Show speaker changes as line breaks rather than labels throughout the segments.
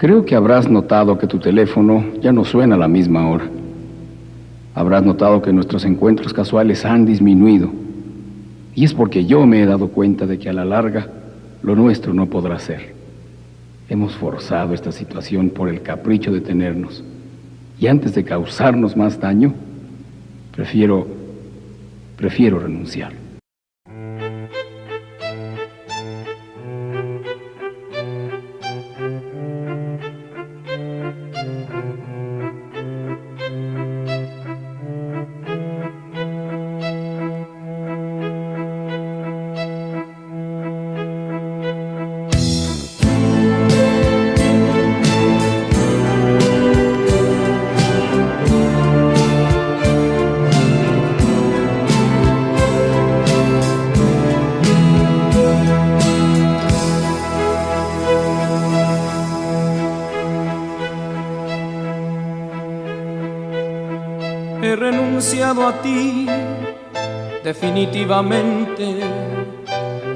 Creo que habrás notado que tu teléfono ya no suena a la misma hora. Habrás notado que nuestros encuentros casuales han disminuido. Y es porque yo me he dado cuenta de que a la larga lo nuestro no podrá ser. Hemos forzado esta situación por el capricho de tenernos. Y antes de causarnos más daño, prefiero, prefiero renunciar.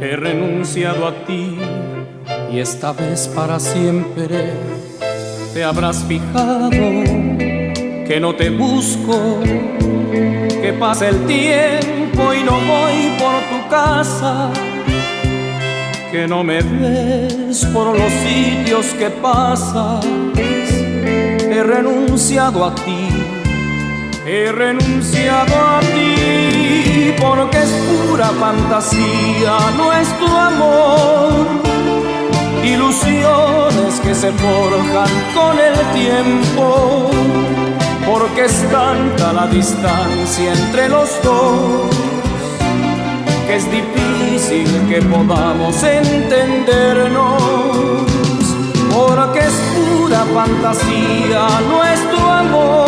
He renunciado a ti y esta vez para siempre. Te habrás fijado que no te busco, que pasa el tiempo y no voy por tu casa, que no me ves por los sitios que pasas. He renunciado a He renunciado a ti porque es pura fantasía nuestro amor. Ilusiones que se forjan con el tiempo, porque es tanta la distancia entre los dos que es difícil que podamos entendernos, porque es pura fantasía nuestro amor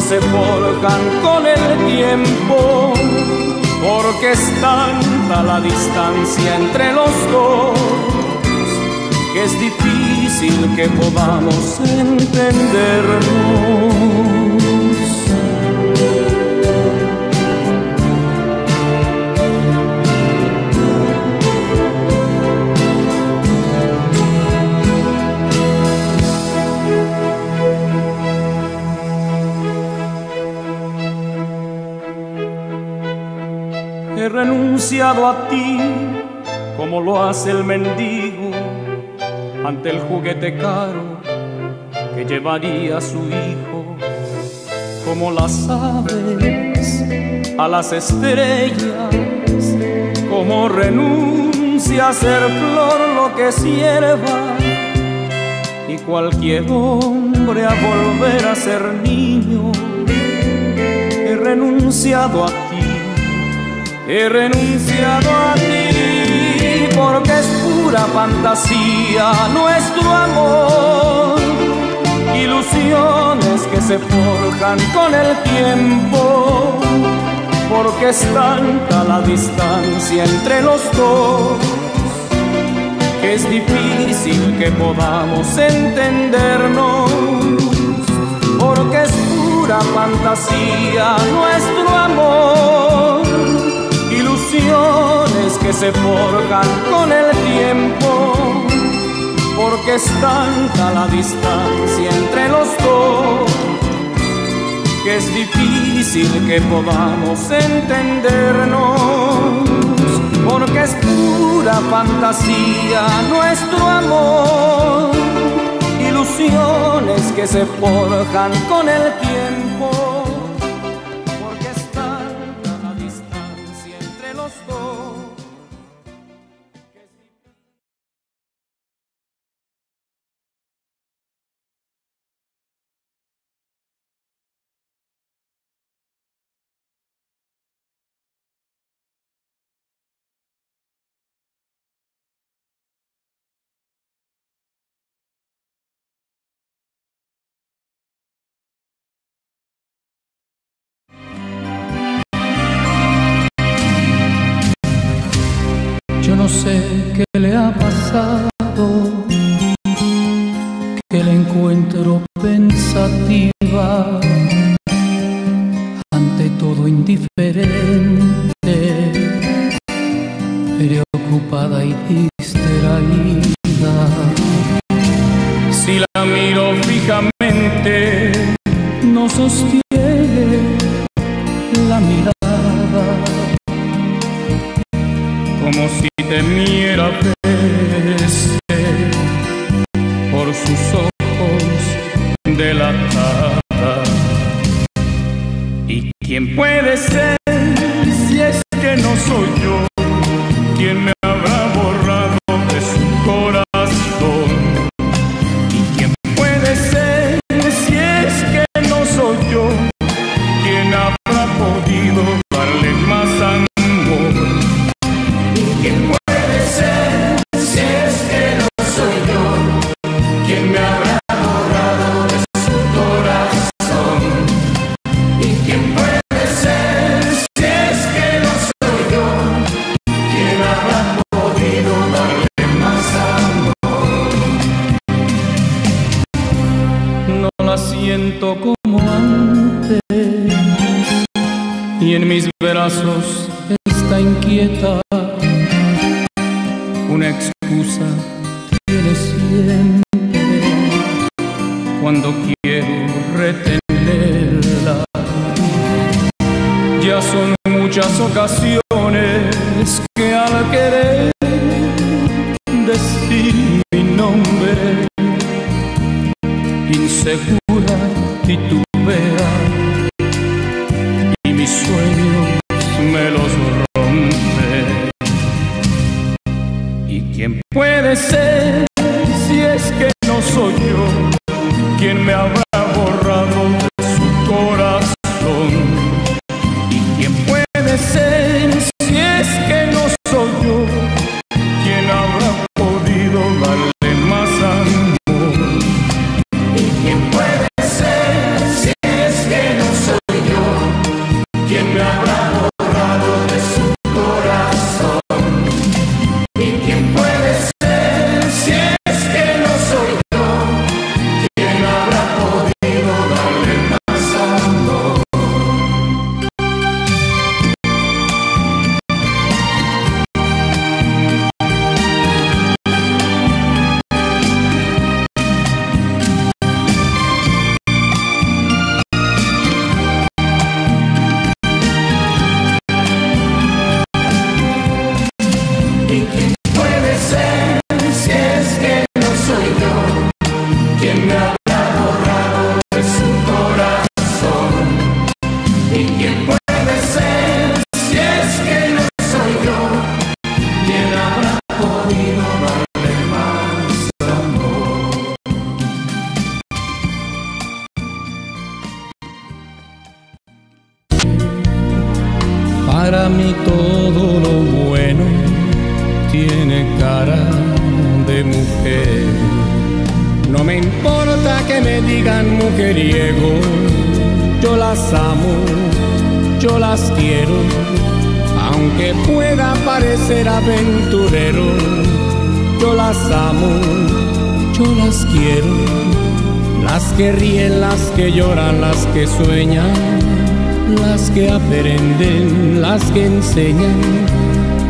se forjan con el tiempo, porque es tanta la distancia entre los dos que es difícil que podamos entendernos. Renunciado a ti como lo hace el mendigo ante el juguete caro que llevaría a su hijo, como las aves a las estrellas, como renuncia a ser flor lo que sierva y cualquier hombre a volver a ser niño. He renunciado a He renunciado a ti porque es pura fantasía nuestro amor. Ilusiones que se forjan con el tiempo, porque es tanta la distancia entre los dos que es difícil que podamos entendernos, porque es pura fantasía nuestro amor que se forjan con el tiempo, porque es tanta la distancia entre los dos que es difícil que podamos entendernos, porque es pura fantasía nuestro amor, ilusiones que se forjan con el tiempo
no sé qué le ha pasado, brazos está inquieta. Una excusa tiene siempre cuando quiero retenerla. Ya son muchas ocasiones que al querer decir mi nombre, insegura ¿Y quién puede ser si es que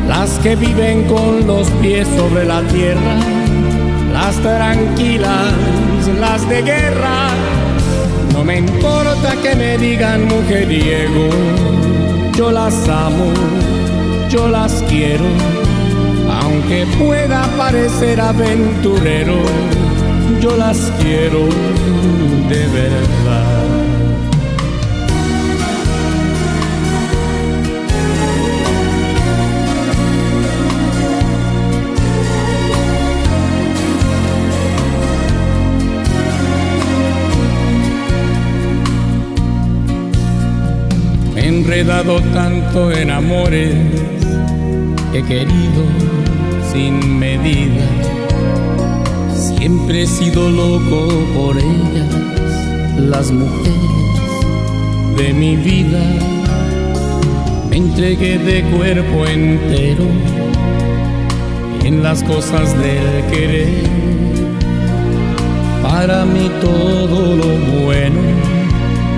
las que viven con los pies sobre la tierra, las tranquilas, las de guerra. No me importa que me digan mujeriego, yo las amo, yo las quiero, aunque pueda parecer aventurero, yo las quiero de verdad. Enredado tanto en amores que he querido sin medida. Siempre he sido loco por ellas, las mujeres de mi vida. Me entregué de cuerpo entero en las cosas del querer. Para mí todo lo bueno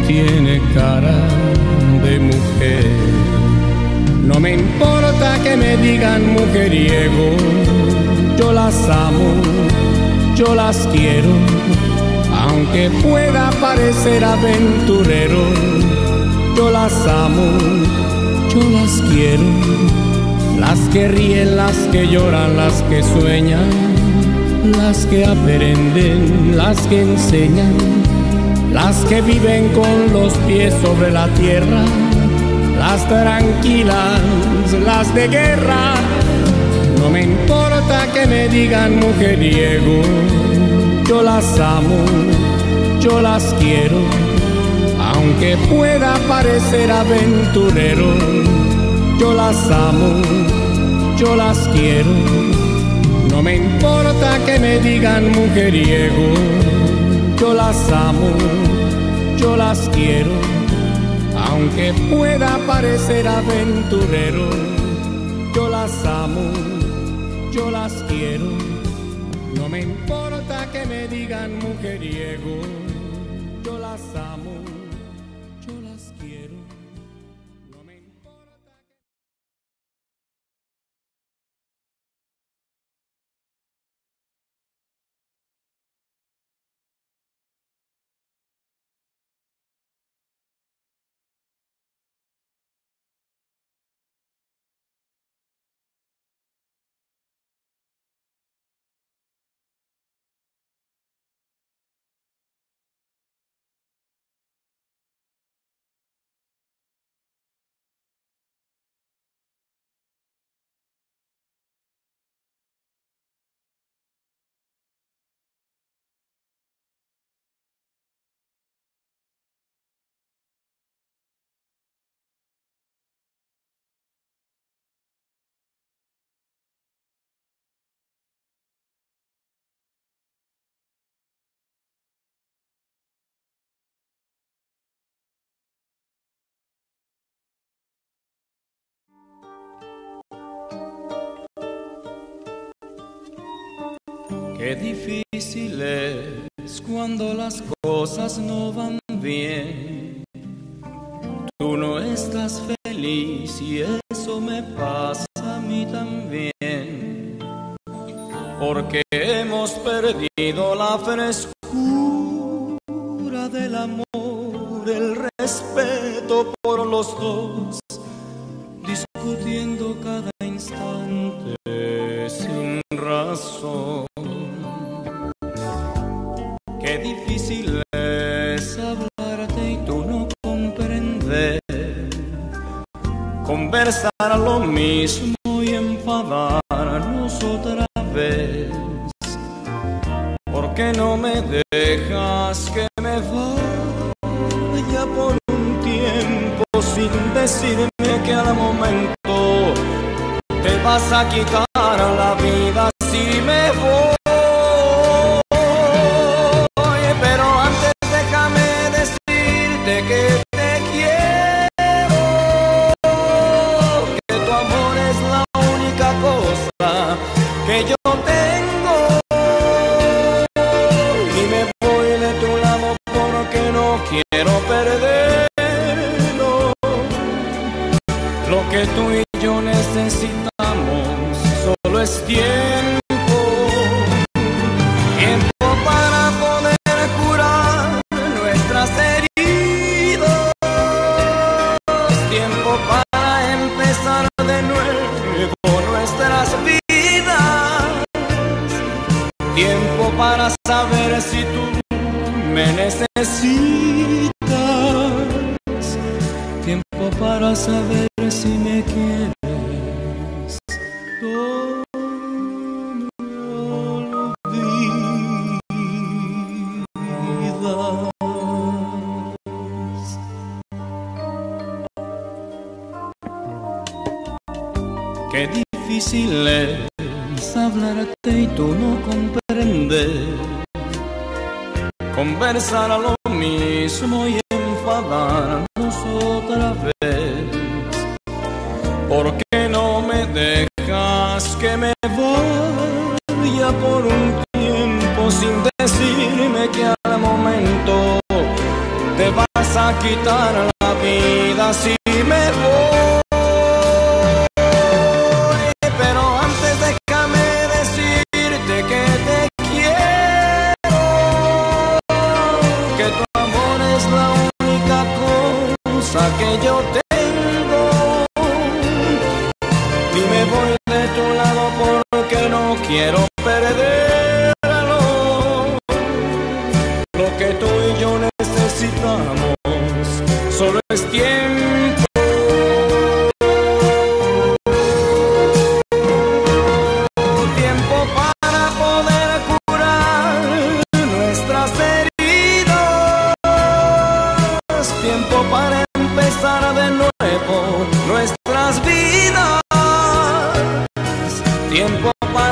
tiene cara de mujer. No me importa que me digan mujeriego, yo las amo, yo las quiero, aunque pueda parecer aventurero, yo las amo, yo las quiero, las que ríen, las que lloran, las que sueñan, las que aprenden, las que enseñan las que viven con los pies sobre la tierra, las tranquilas, las de guerra. No me importa que me digan mujeriego, yo las amo, yo las quiero, aunque pueda parecer aventurero, yo las amo, yo las quiero. No me importa que me digan mujeriego, yo las amo, yo las quiero, aunque pueda parecer aventurero, yo las amo, yo las quiero, no me importa que me digan mujeriego,
Qué difícil es cuando las cosas no van bien. Tú no estás feliz y eso me pasa a mí también. Porque hemos perdido la frescura Conversar lo mismo y enfadarnos otra vez. ¿Por qué no me dejas que me vaya por un tiempo sin decirme que al momento te vas a quitar que yo tengo. Y me voy de tu lado porque no quiero perderlo. Lo que tú y yo necesitamos solo es tiempo. Saber si tú me necesitas. Tiempo para saber si me quieres. Qué difícil es hablarte y tú no comprendes. Conversar a lo mismo y enfadarnos otra vez. ¿Por qué no me dejas que me vaya por un tiempo sin decirme que al momento te vas a quitar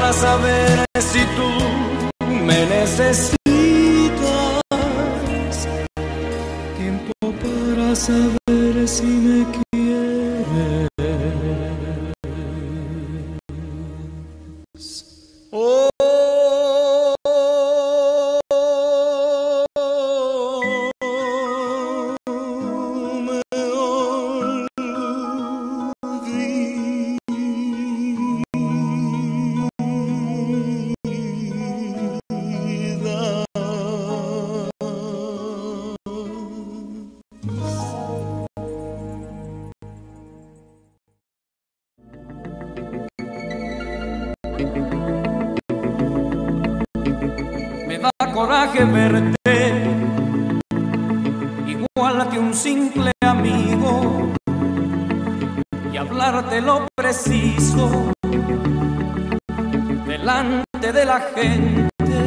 para saber si tú me necesitas. Tiempo para saber si me quieres. Oh, simple amigo y hablarte lo preciso delante de la gente.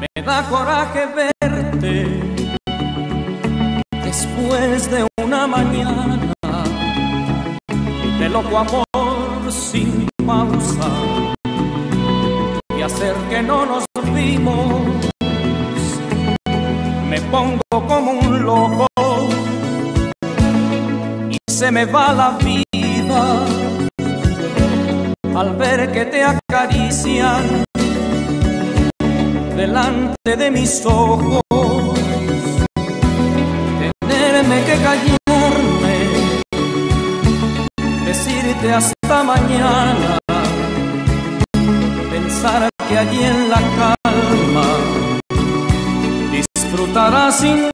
Me da coraje verte después de una mañana de loco amor sin pausa y hacer que no nos pongo como un loco se me va la vida al ver que te acarician delante de mis ojos, tenerme que callarme, decirte hasta mañana, pensar que allí en la calma sin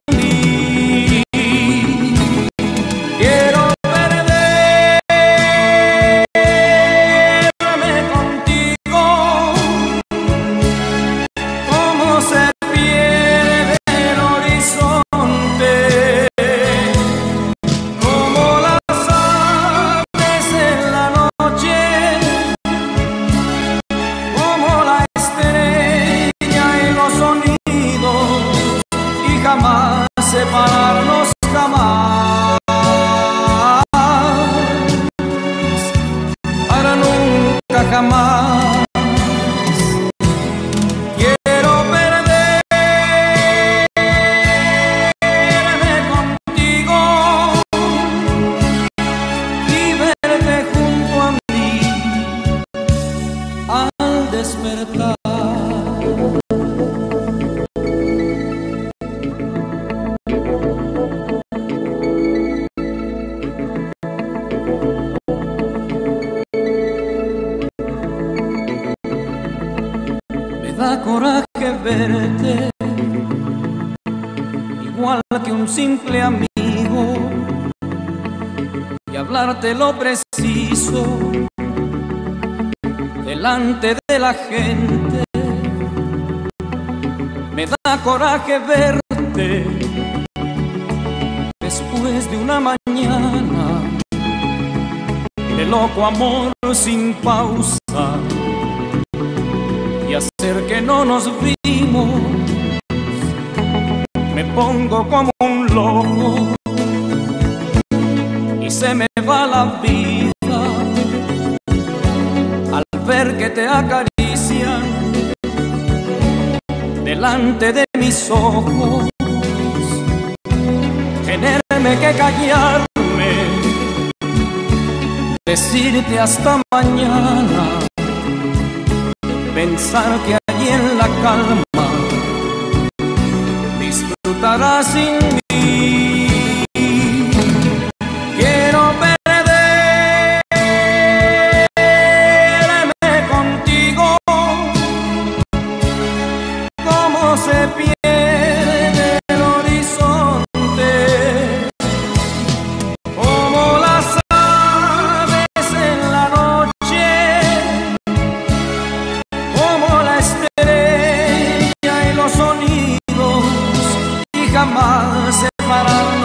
lo preciso delante de la gente. Me da coraje verte después de una mañana de loco amor sin pausa y hacer que no nos vimos. Pongo como un loco se me va la vida al ver que te acarician delante de mis ojos. Tenerme que callarme, decirte hasta mañana, pensar que allí en la calma disfrutarás sin mí.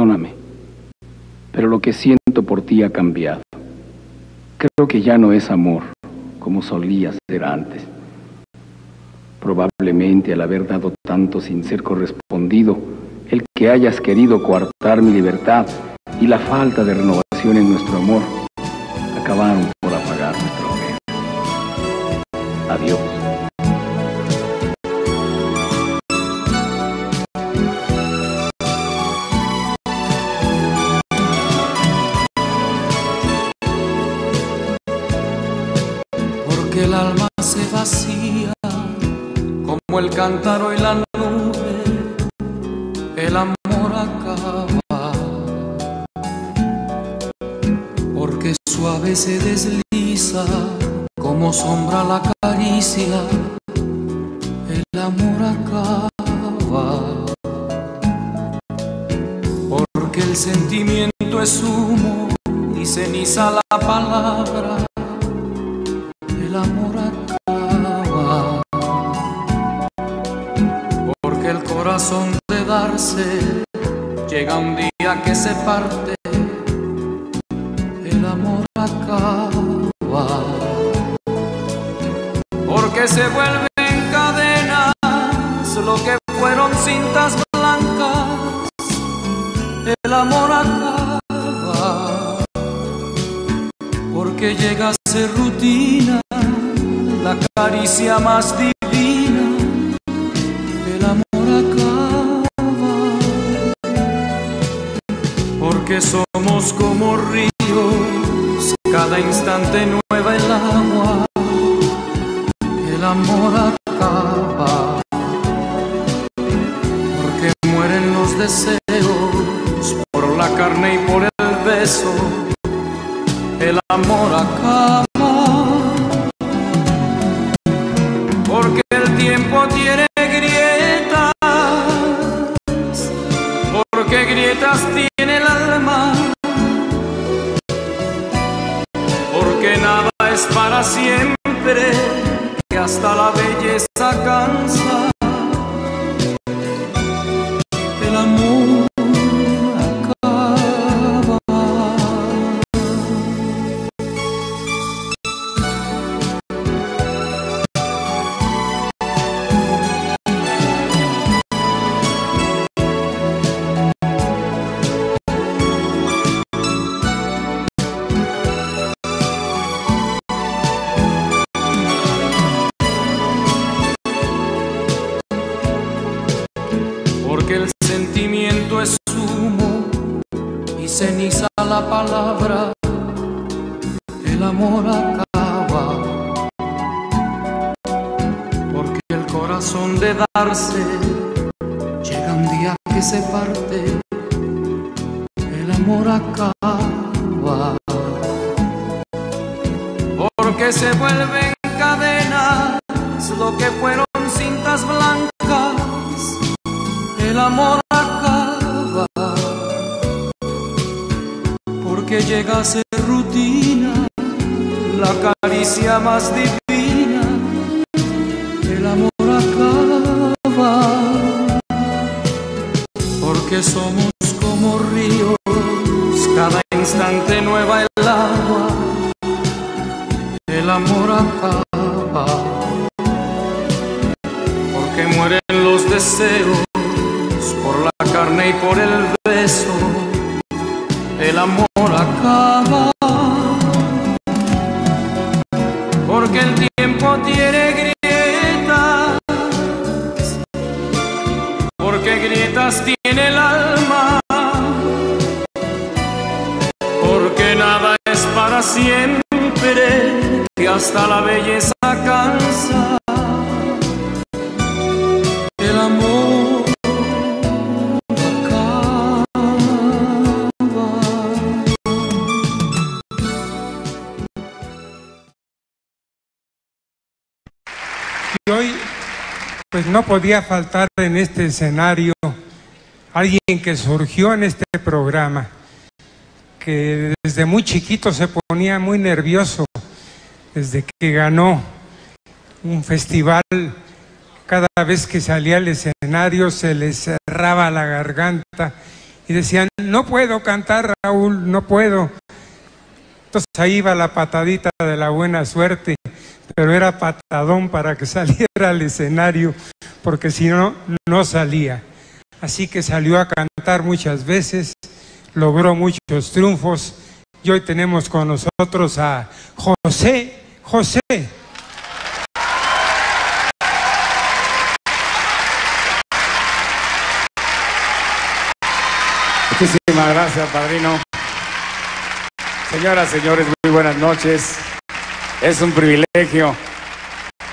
Perdóname, pero lo que siento por ti ha cambiado. Creo que ya no es amor como solía ser antes. Probablemente al haber dado tanto sin ser correspondido, el que hayas querido coartar mi libertad y la falta de renovación en nuestro amor acabaron por apagar nuestra hoguera. Adiós.
Se vacía como el cántaro y la nube, el amor acaba. Porque suave se desliza como sombra la caricia, el amor acaba. Porque el sentimiento es humo y ceniza la palabra, el amor acaba. El corazón de darse. Llega un día que se parte, el amor acaba. Porque se vuelven cadenas lo que fueron cintas blancas, el amor acaba. Porque llega a ser rutina la caricia más divina, porque somos como ríos, cada instante nueva el agua, el amor acaba, porque mueren los deseos por la carne y por el beso el amor acaba. Porque el tiempo tiene grietas, porque grietas tiene es para siempre, que hasta la belleza cansa. La palabra, el amor acaba. Porque el corazón de darse llega un día que se parte, el amor acaba. Porque se vuelven cadenas lo que fueron cintas blancas el amor porque llega a ser rutina la caricia más divina el amor acaba. Porque somos como ríos cada instante nueva el agua el amor acaba. Porque mueren los deseos por la carne y por el beso, el amor Porque el tiempo tiene grietas, porque grietas tiene el alma, porque nada es para siempre, que hasta la belleza cansa.
Pues no podía faltar en este escenario alguien que surgió en este programa, que desde muy chiquito se ponía muy nervioso, desde que ganó un festival, cada vez que salía al escenario se le cerraba la garganta y decían, no puedo cantar Raúl, no puedo. Entonces ahí iba la patadita de la buena suerte, pero era patadón para que saliera al escenario, porque si no, no salía. Así que salió a cantar muchas veces, logró muchos triunfos y hoy tenemos con nosotros a José, José.
Muchísimas gracias, padrino. Señoras, señores, muy buenas noches. Es un privilegio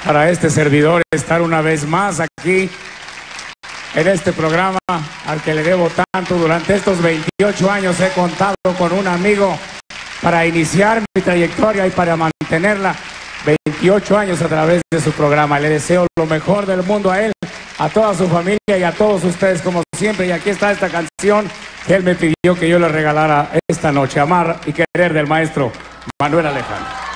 para este servidor estar una vez más aquí en este programa al que le debo tanto. Durante estos 28 años he contado con un amigo para iniciar mi trayectoria y para mantenerla 28 años a través de su programa. Le deseo lo mejor del mundo a él, a toda su familia y a todos ustedes como siempre. Y aquí está esta canción que él me pidió que yo le regalara esta noche. Amar y querer del maestro Manuel Alejandro.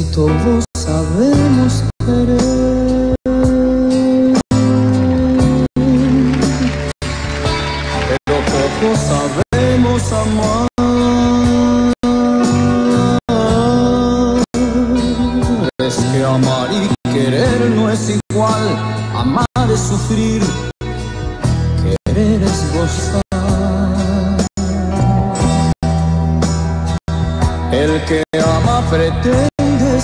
Casi todos sabemos querer, pero poco sabemos amar. Es que amar y querer no es igual, amar es sufrir, querer es gozar. El que ama pretende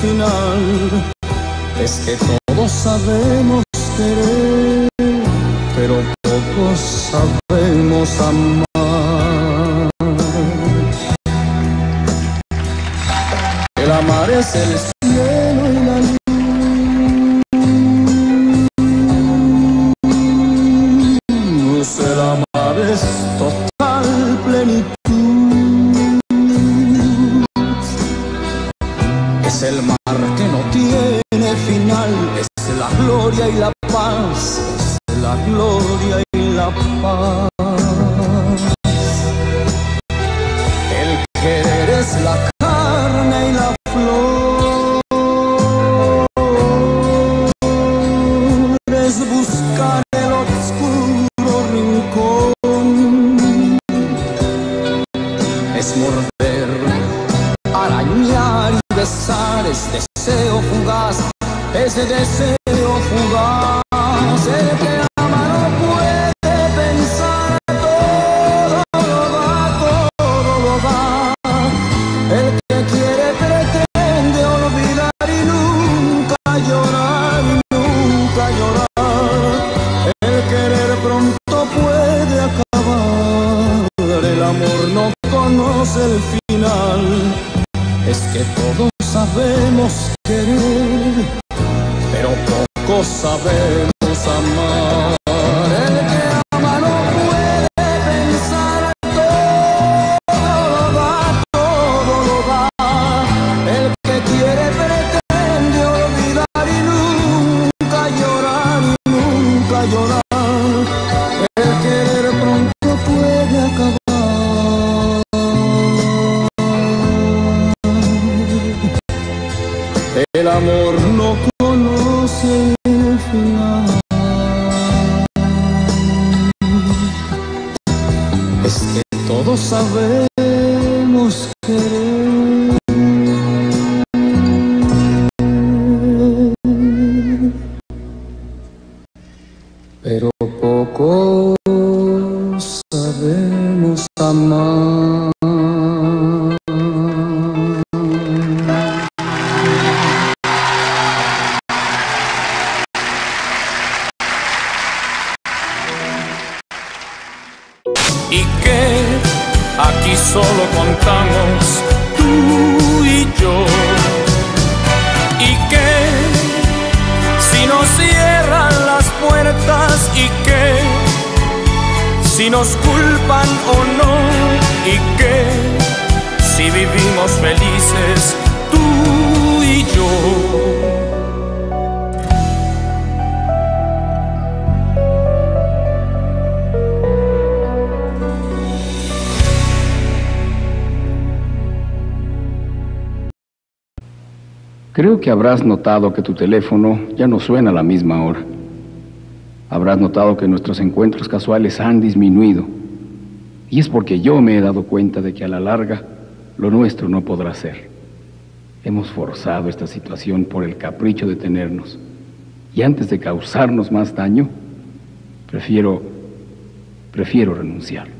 final. Es que todos sabemos querer, pero pocos sabemos amar. El amar es el El querer es la carne y la flor. Es buscar el oscuro rincón. Es morder, arañar y besar. Es deseo fugaz. Es deseo pocos sabemos Que
habrás notado que tu teléfono ya no suena a la misma hora. Habrás notado que nuestros encuentros casuales han disminuido. Y es porque yo me he dado cuenta de que a la larga lo nuestro no podrá ser. Hemos forzado esta situación por el capricho de tenernos. Y antes de causarnos más daño, prefiero, prefiero renunciar.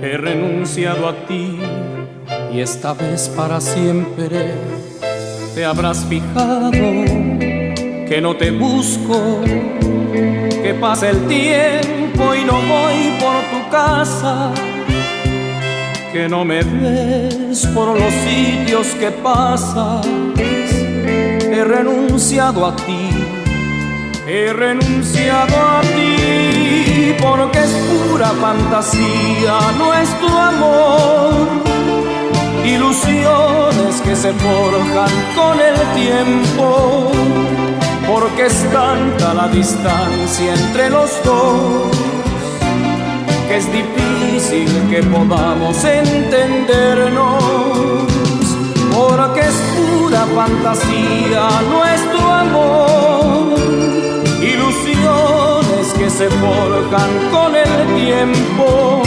He renunciado a ti y esta vez para siempre. Te habrás fijado que no te busco, que pasa el tiempo y no voy por tu casa, que no me ves por los sitios que pasas. He renunciado a ti He renunciado a porque es pura fantasía nuestro amor. Ilusiones que se forjan con el tiempo, porque es tanta la distancia entre los dos que es difícil que podamos entendernos, porque es pura fantasía nuestro amor se forjan con el tiempo,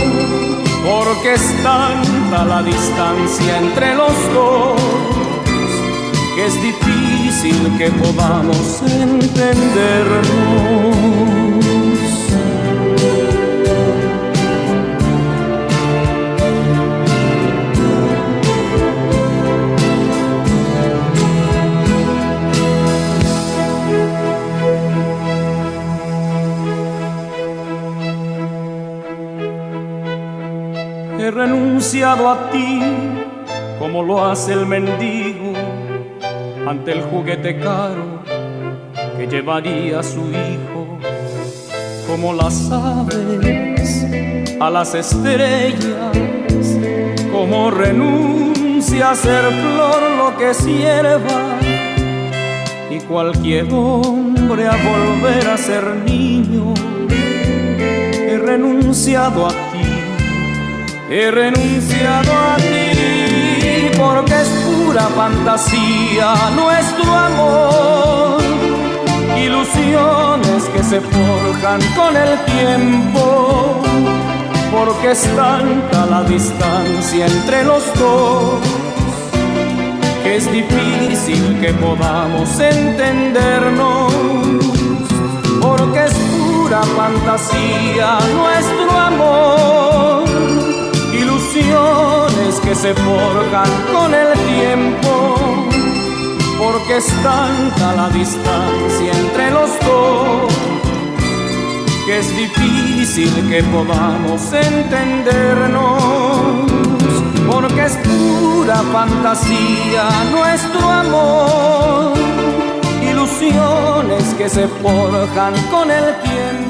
porque es tanta la distancia entre los dos que es difícil que podamos entendernos. Renunciado a ti como lo hace el mendigo ante el juguete caro que llevaría a su hijo, como las aves a las estrellas, como renuncia a ser flor lo que sierva y cualquier hombre a volver a ser niño. He renunciado a He renunciado a ti porque es pura fantasía nuestro amor. Ilusiones que se forjan con el tiempo, porque es tanta la distancia entre los dos que es difícil que podamos entendernos, porque es pura fantasía nuestro amor ilusiones que se forjan con el tiempo, porque es tanta la distancia entre los dos que es difícil que podamos entendernos, porque es pura fantasía nuestro amor, ilusiones que se forjan con el tiempo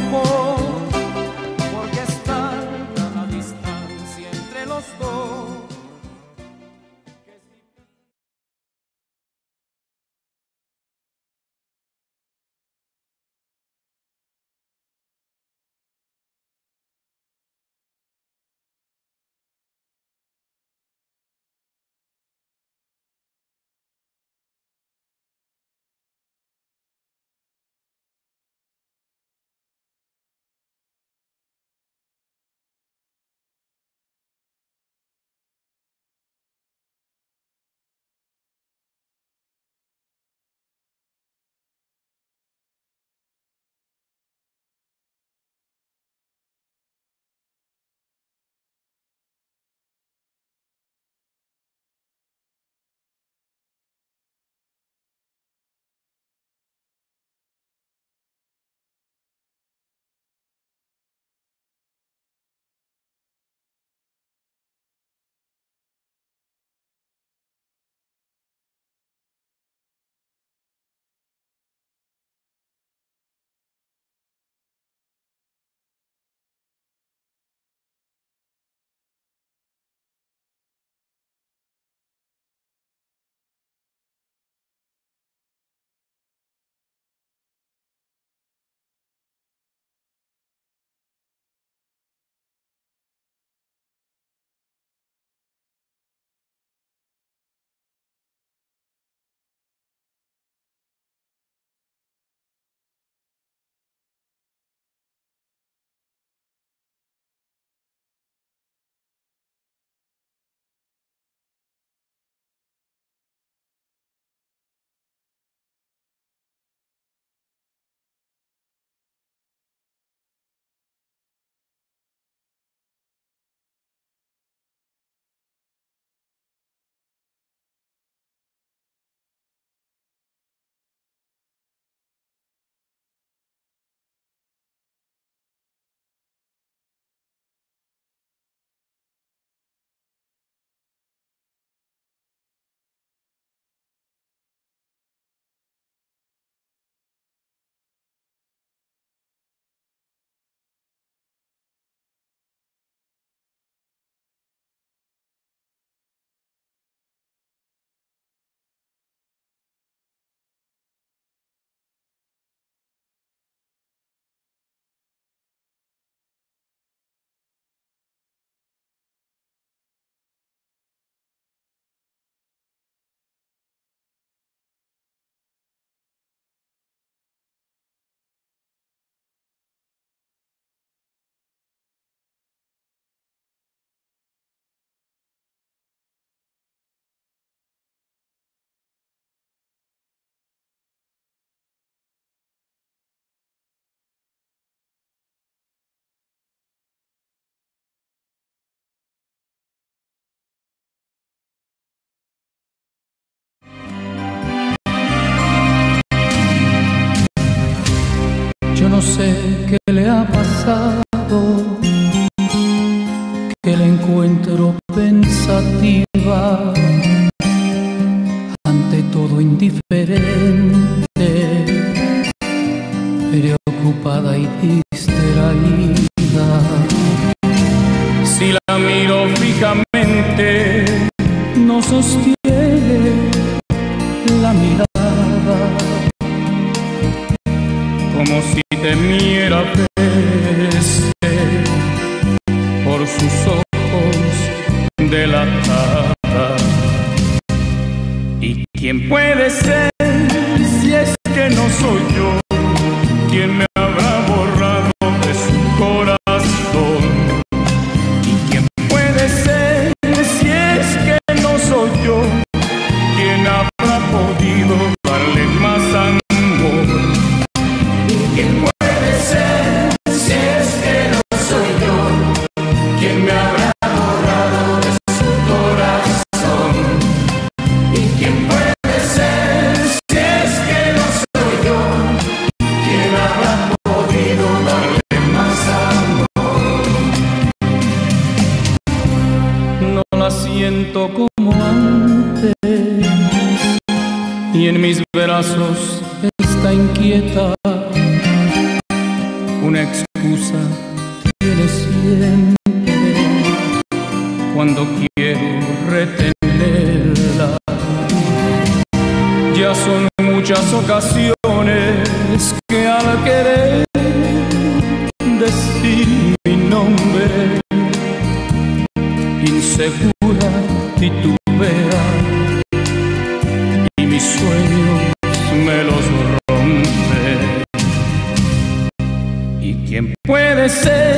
sé qué le ha pasado, que le encuentro pensativo. Puede ser. mis brazos está inquieta. Una excusa tiene siempre cuando quiero retenerla. Ya son muchas ocasiones que al querer decir mi nombre,
inseguro crescer.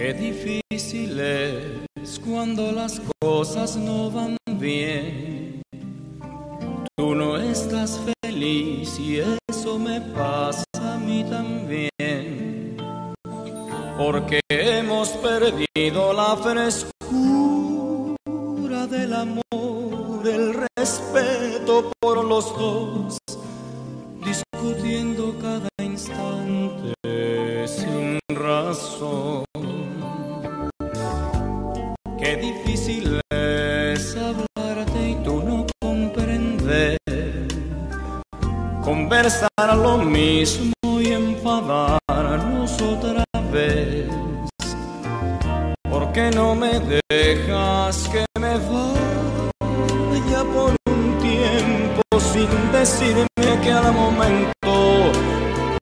Qué difícil es cuando las cosas no van bien. Tú no estás feliz y eso me pasa a mí también. Porque hemos perdido Conversar lo mismo y enfadarnos otra vez. ¿Por qué no me dejas que me vaya por un tiempo sin decirme que al momento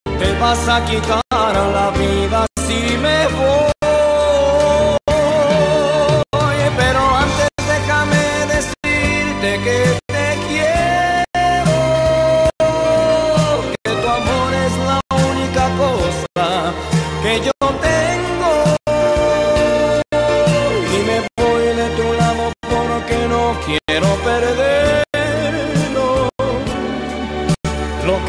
te vas a quitar la vida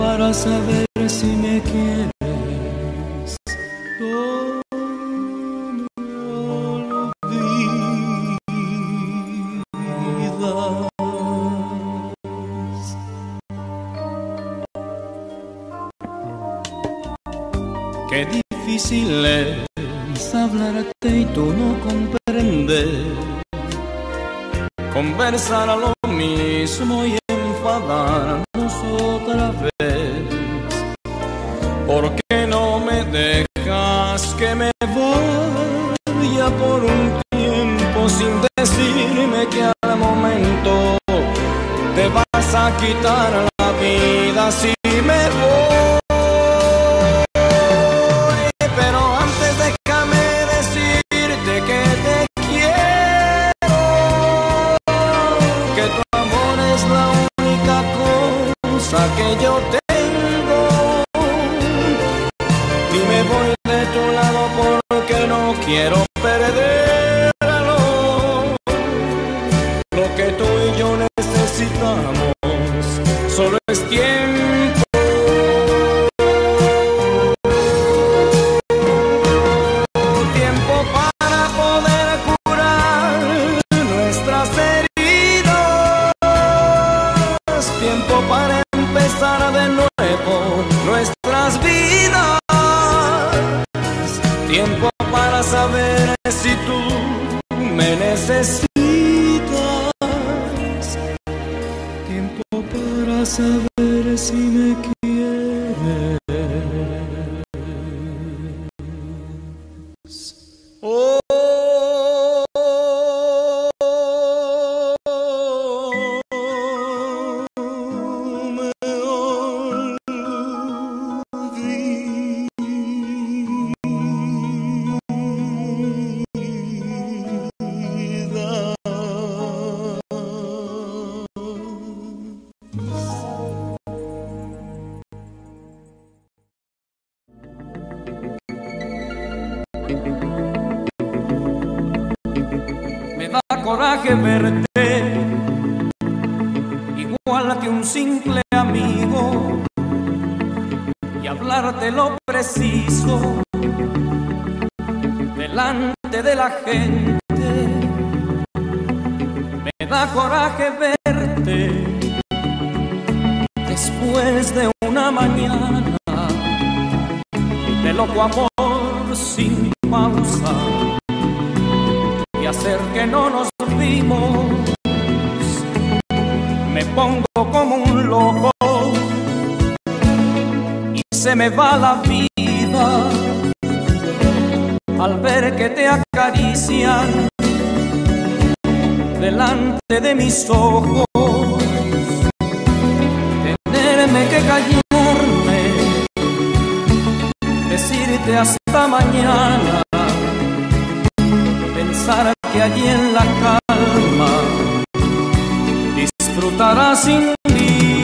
para saber si me quieres. No Qué difícil es hablarte y tú no comprendes. Conversar a lo mismo y enfadarnos vaya por un tiempo sin decirme que al momento te vas a quitar la si tú me necesitas. Tiempo para saber si me quieres. Coraje verte. Igual que un simple amigo. Y hablarte lo preciso. Delante de la gente. Me da coraje verte. Después de una mañana. De loco amor sin pausa Me pongo como un loco y se me va la vida. Al ver que te acarician delante de mis ojos, tenerme que callarme, decirte hasta mañana, pensar que allí en la calma disfrutarás sin mí.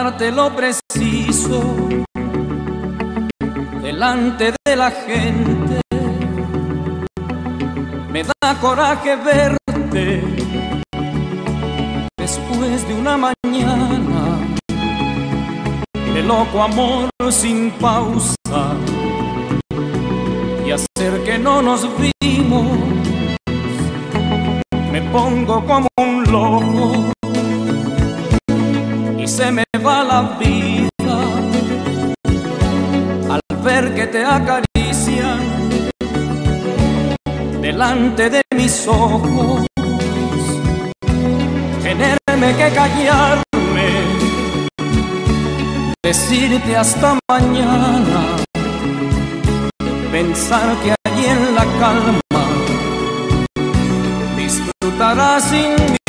Hablarte lo preciso delante de la gente. Me da coraje verte después de una mañana de loco amor sin pausa y hacer que no nos vimos. Me pongo como un loco y se me va la vida al ver que te acarician delante de mis ojos. Tenerme que callarme, decirte hasta mañana pensar que allí en la calma disfrutarás sin mí.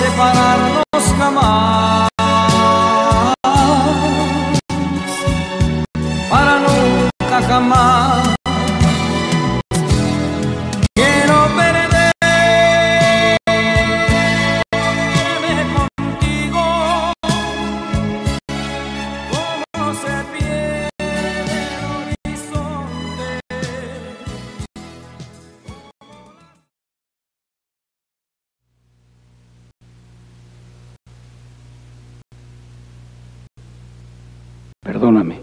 separar.
Perdóname,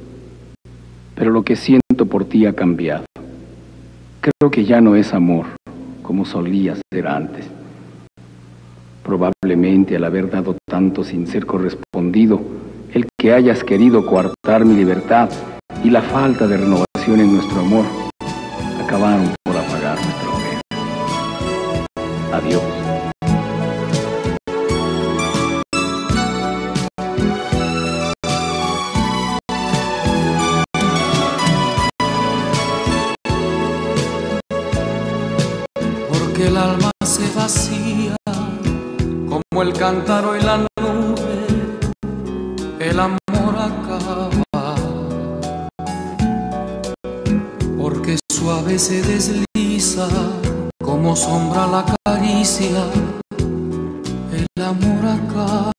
pero lo que siento por ti ha cambiado. Creo que ya no es amor como solía ser antes. Probablemente al haber dado tanto sin ser correspondido, el que hayas querido coartar mi libertad y la falta de renovación en nuestro amor acabaron por apagar nuestra hoguera. Adiós.
alma se vacía, como el cántaro y la nube, el amor acaba. Porque suave se desliza, como sombra la caricia, el amor acaba.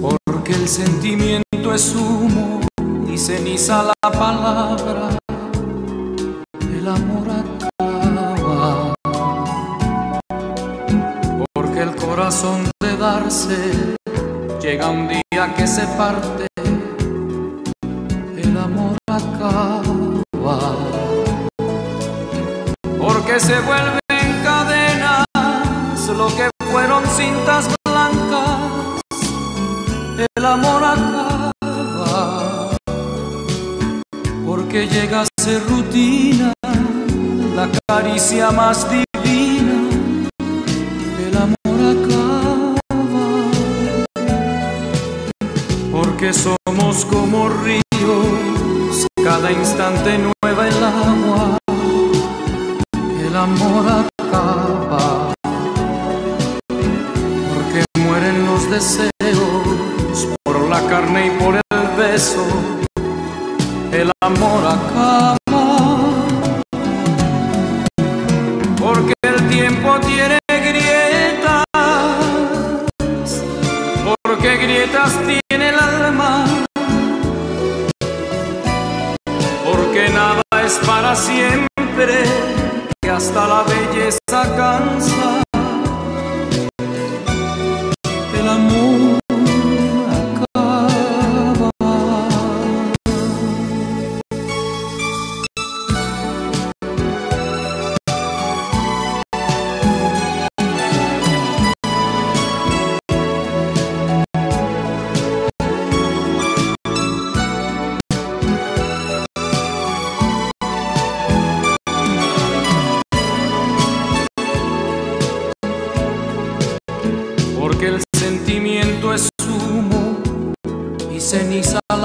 Porque el sentimiento es humo y ceniza la palabra, el amor corazón de darse llega un día que se parte el amor acaba. Porque se vuelven cadenas lo que fueron cintas blancas, el amor acaba. Porque llega a ser rutina la caricia más divina, Porque somos como ríos cada instante nueva el agua, el amor acaba, porque mueren los deseos por la carne y por el beso, el amor acaba, porque el tiempo tiene grietas, porque grietas tiene para siempre, que hasta la belleza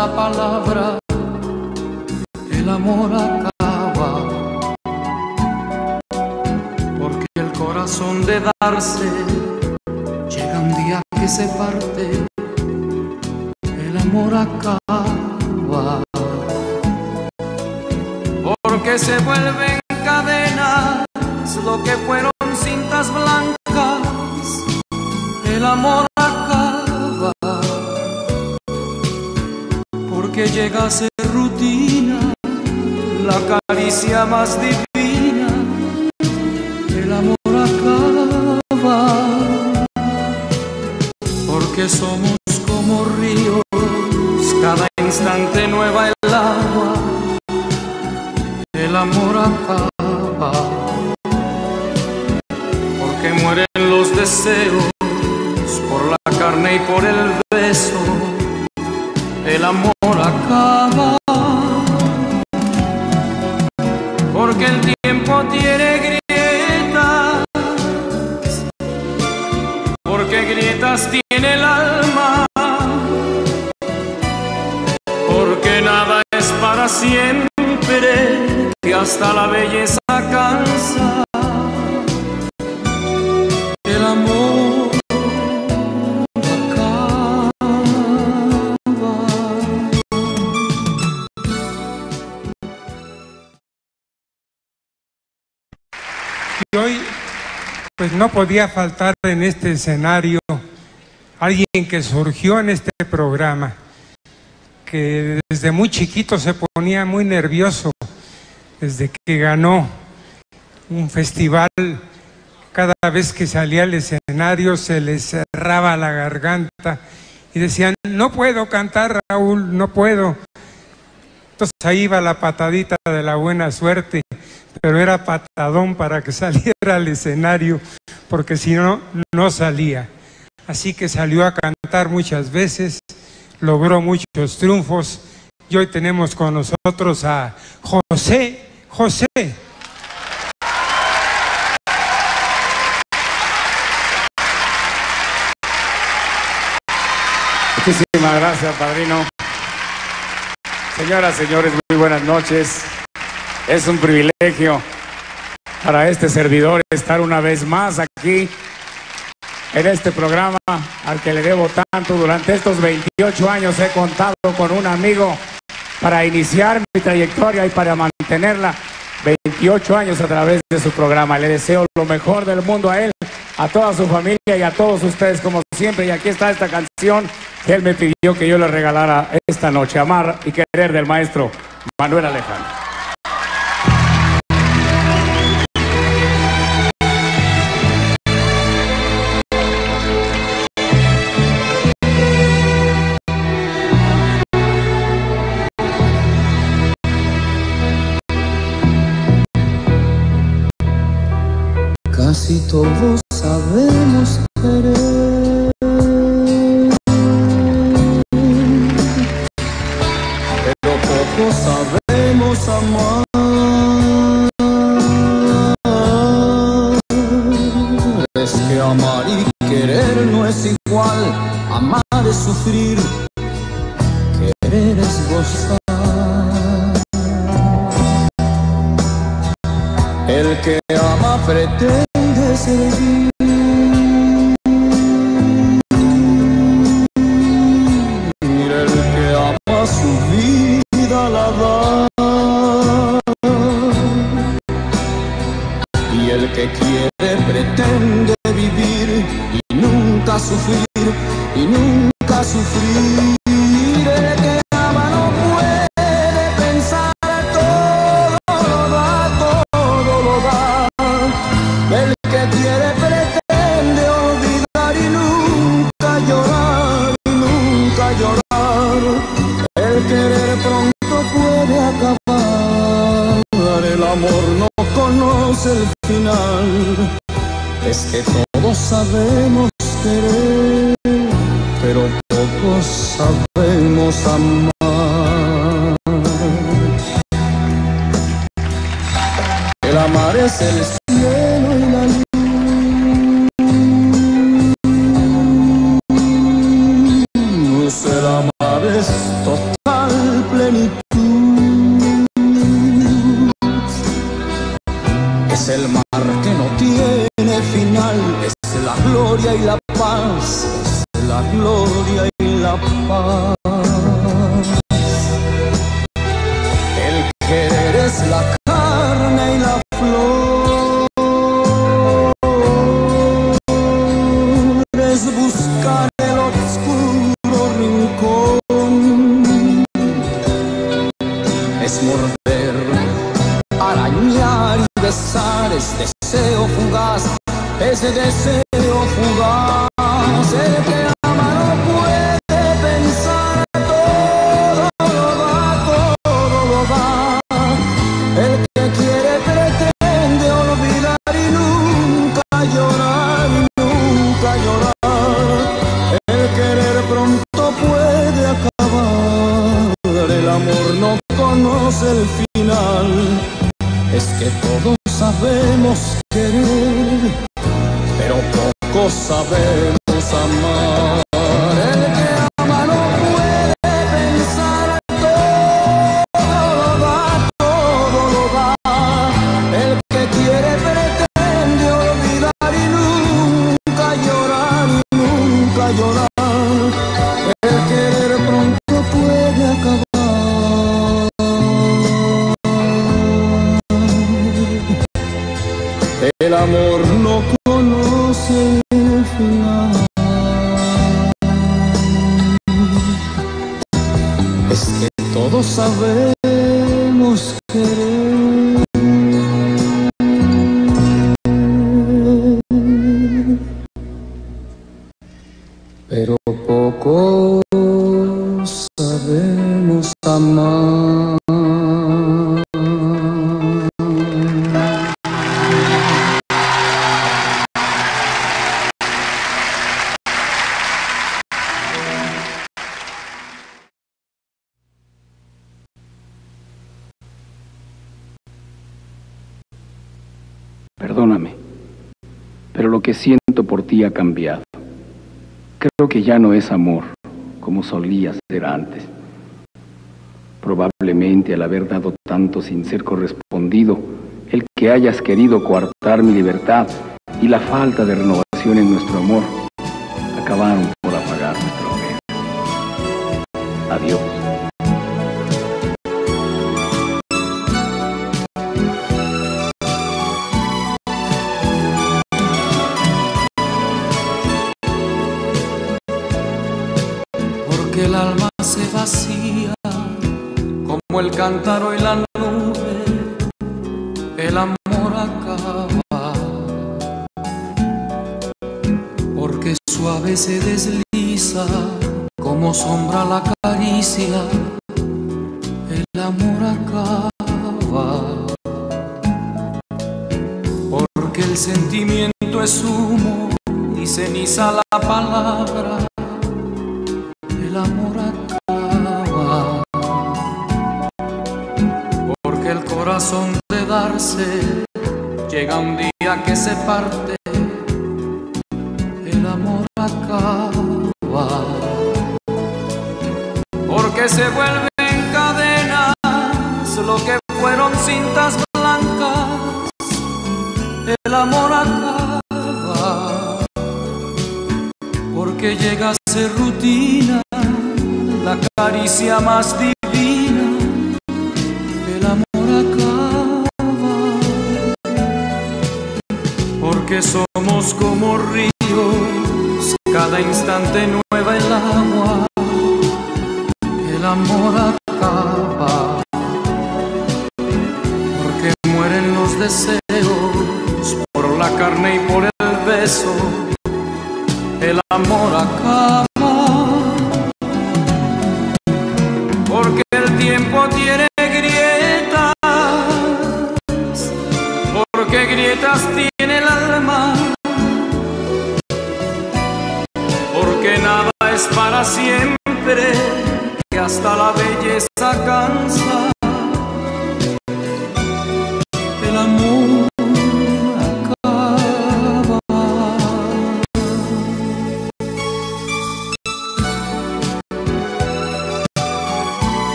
la palabra, el amor acaba, porque el corazón de darse llega un día que se parte, el amor acaba, porque se vuelven cadenas lo que fueron cintas blancas. El amor llega a ser rutina la caricia más divina el amor acaba. Porque somos como ríos cada instante nueva el agua el amor acaba. Porque mueren los deseos por la carne y por el tiene el alma, porque nada es para siempre, que hasta la belleza cansa. El amor
Y hoy, pues no podía faltar en este escenario alguien que surgió en este programa, que desde muy chiquito se ponía muy nervioso, desde que ganó un festival, cada vez que salía al escenario se le cerraba la garganta y decían, no puedo cantar Raúl, no puedo. Entonces ahí iba la patadita de la buena suerte, pero era patadón para que saliera al escenario, porque si no, no salía. Así que salió a cantar muchas veces, logró muchos triunfos y hoy tenemos con nosotros a José José.
Muchísimas gracias, padrino. Señoras, señores, muy buenas noches. Es un privilegio para este servidor estar una vez más aquí en este programa al que le debo tanto. Durante estos 28 años he contado con un amigo
para iniciar mi trayectoria y para mantenerla 28 años a través de su programa. Le deseo lo mejor del mundo a él, a toda su familia y a todos ustedes como siempre. Y aquí está esta canción que él me pidió que yo le regalara esta noche. Amar y querer del maestro Manuel Alejandro.
Todos sabemos querer. Pero poco sabemos amar. Es que amar y querer no es igual. Amar es sufrir. Querer es gozar. El que ama pretende to you. Que todos sabemos querer, pero pocos sabemos amar. El amar es el Es deseo fugaz. El que ama no puede pensar todo lo da, todo lo da. El que quiere pretende olvidar y nunca llorar, nunca llorar. El querer pronto puede acabar. El amor no conoce el final. Es que todos sabemos pocos sabemos amar. El que ama no puede pensar todo lo da, todo lo. El que quiere pretende olvidar y nunca llorar, nunca llorar. El amor no sabemos querer. Pero poco sabemos amar.
Que siento por ti ha cambiado. Creo que ya no es amor como solía ser antes. Probablemente al haber dado tanto sin ser correspondido, el que hayas querido coartar mi libertad y la falta de renovación en nuestro amor acabaron por apagar nuestra hoguera. Adiós.
Vacía, como el cántaro y la nube, el amor acaba. Porque suave se desliza, como sombra la caricia, el amor acaba. Porque el sentimiento es humo y ceniza la palabra el amor acaba. Corazón de darse llega un día que se parte, el amor acaba. Porque se vuelven cadenas lo que fueron cintas blancas, el amor acaba. Porque llega a ser rutina la caricia más divina, Porque somos como ríos, cada instante nueva el agua, el amor acaba. Porque mueren los deseos por la carne y por el beso, el amor acaba. porque el tiempo tiene para siempre, que hasta la belleza cansa.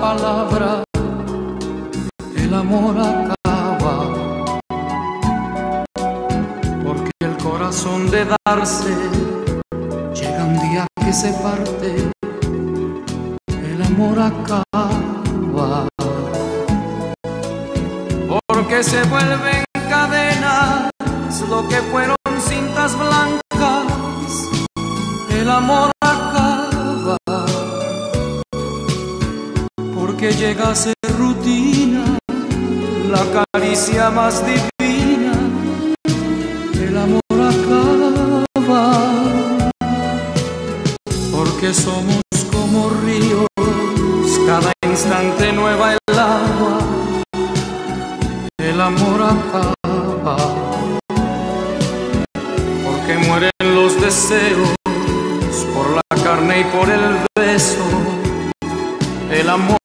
Palabra, el amor acaba. Porque el corazón de darse llega un día que se parte, el amor acaba. Porque se vuelven cadenas lo que fueron cintas blancas el amor porque llega a ser rutina la caricia más divina el amor acaba. Porque somos como ríos cada instante nueva el agua el amor acaba. Porque mueren los deseos por la carne y por el beso, el amor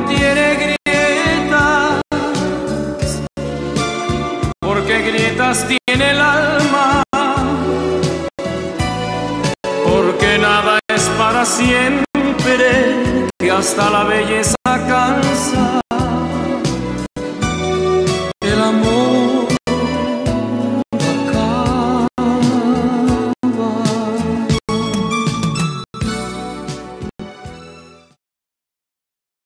tiene grietas, porque grietas tiene el alma, porque nada es para siempre, que hasta la belleza cansa.